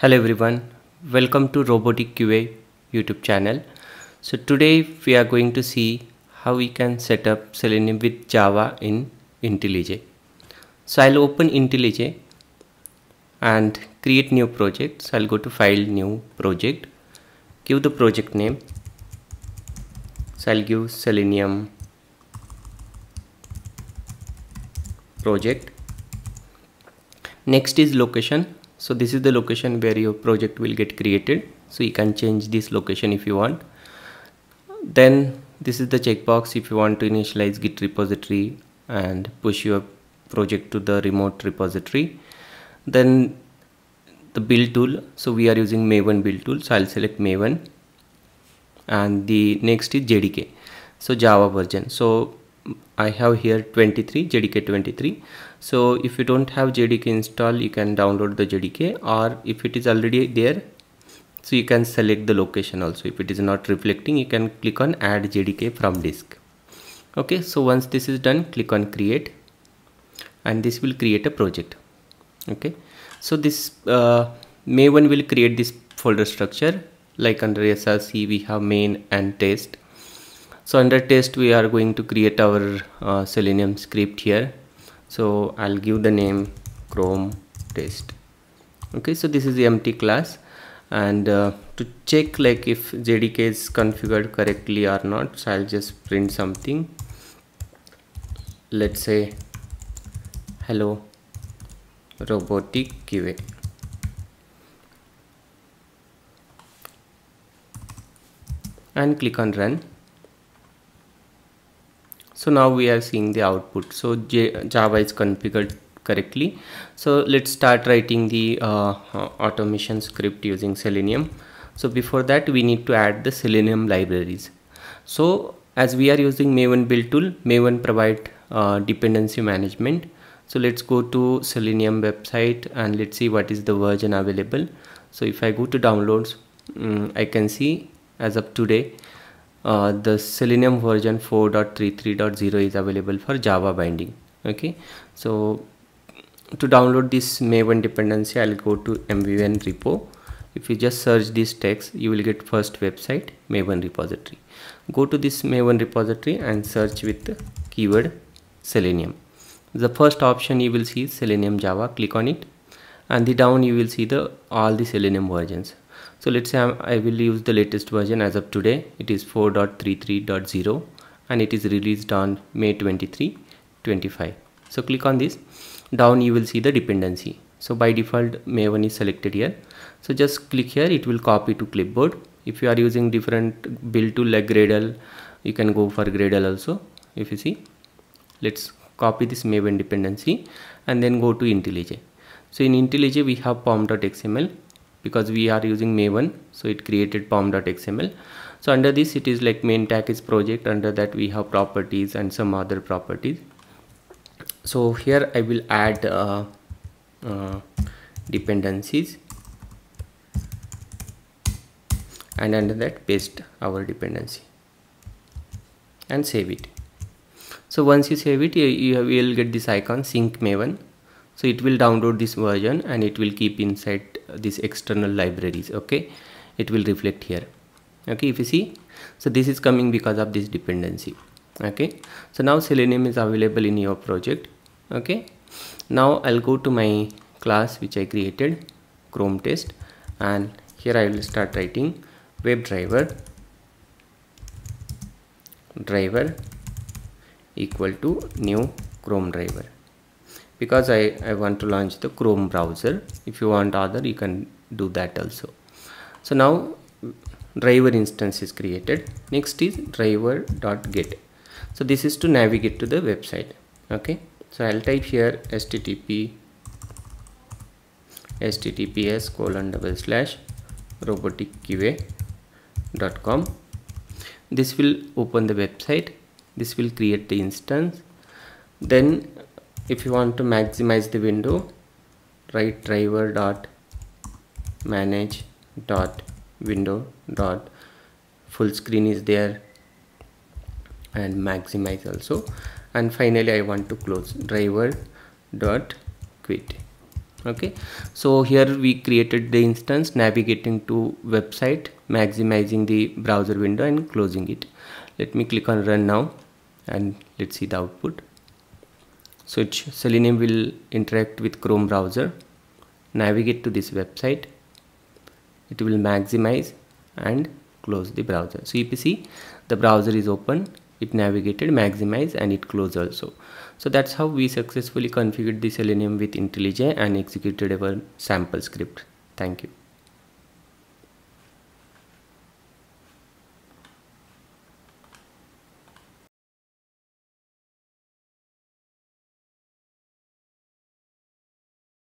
Hello everyone, welcome to Robotic QA YouTube channel. So today we are going to see how we can set up Selenium with Java in IntelliJ. So I'll open IntelliJ and create new project. So I'll go to file new project, give the project name. So I'll give Selenium project. Next is location so this is the location where your project will get created. So you can change this location if you want. Then this is the checkbox if you want to initialize git repository and push your project to the remote repository. Then the build tool. So we are using maven build tool. So i'll select maven. And the next is jdk so java version. So I have here 23 JDK 23 so if you don't have JDK install you can download the JDK or if it is already there so you can select the location also. If it is not reflecting you can click on add JDK from disk. Okay so once this is done click on create and this will create a project. Okay so this uh, maven will create this folder structure. Like under src we have main and test so under test we are going to create our uh, selenium script here. So i'll give the name chrome test. Okay so this is the empty class. And uh, to check like if jdk is configured correctly or not so i'll just print something. Let's say hello robotic qa and click on run so now we are seeing the output. So J java is configured correctly. So let's start writing the uh, automation script using selenium. So before that we need to add the selenium libraries. So as we are using maven build tool maven provide uh, dependency management. So let's go to selenium website and let's see what is the version available. So if i go to downloads um, i can see as of today uh, the selenium version 4.33.0 is available for java binding okay? So to download this maven dependency i'll go to mvn repo. If you just search this text you will get first website maven repository. Go to this maven repository and search with the keyword selenium. The first option you will see selenium java click on it. And the down you will see the all the selenium versions so let's say I will use the latest version as of today. It is 4.33.0 and it is released on May 23 25 so click on this. Down you will see the dependency. So by default maven is selected here. So just click here. It will copy to clipboard. If you are using different build tool like gradle you can go for gradle also if you see. Let's copy this maven dependency and then go to IntelliJ. So in IntelliJ we have pom.xml because we are using maven so it created pom.xml so under this it is like main tag is project under that we have properties and some other properties. So here i will add uh, uh, dependencies. And under that paste our dependency and save it. So once you save it you, you will get this icon sync maven so it will download this version and it will keep inside these external libraries okay? It will reflect here okay if you see. So this is coming because of this dependency okay? So now selenium is available in your project okay? Now i'll go to my class which i created chrome test and here i will start writing WebDriver driver equal to new chrome driver because I, I want to launch the Chrome browser. If you want other you can do that also. So now driver instance is created. Next is driver dot get so this is to navigate to the website. Okay? So I'll type here http https colon double slash roboticqa.com this will open the website. This will create the instance. Then if you want to maximize the window write driver dot manage dot window dot full screen is there and maximize also. And finally I want to close driver dot quit. Okay. So here we created the instance navigating to website maximizing the browser window and closing it. Let me click on run now and let's see the output so selenium will interact with chrome browser. Navigate to this website. It will maximize and close the browser. So if you see the browser is open. It navigated maximize and it closed also. So that's how we successfully configured the selenium with IntelliJ and executed our sample script. Thank you